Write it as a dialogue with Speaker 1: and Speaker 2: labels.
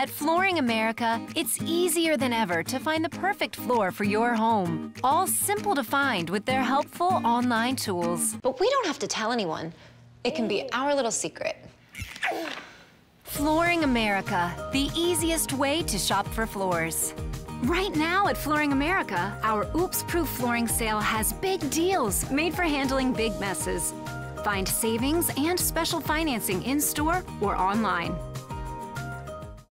Speaker 1: At Flooring America, it's easier than ever to find the perfect floor for your home. All simple to find with their helpful online tools.
Speaker 2: But we don't have to tell anyone. It can be our little secret.
Speaker 1: Flooring America, the easiest way to shop for floors. Right now at Flooring America, our Oops Proof flooring sale has big deals made for handling big messes. Find savings and special financing in store or online.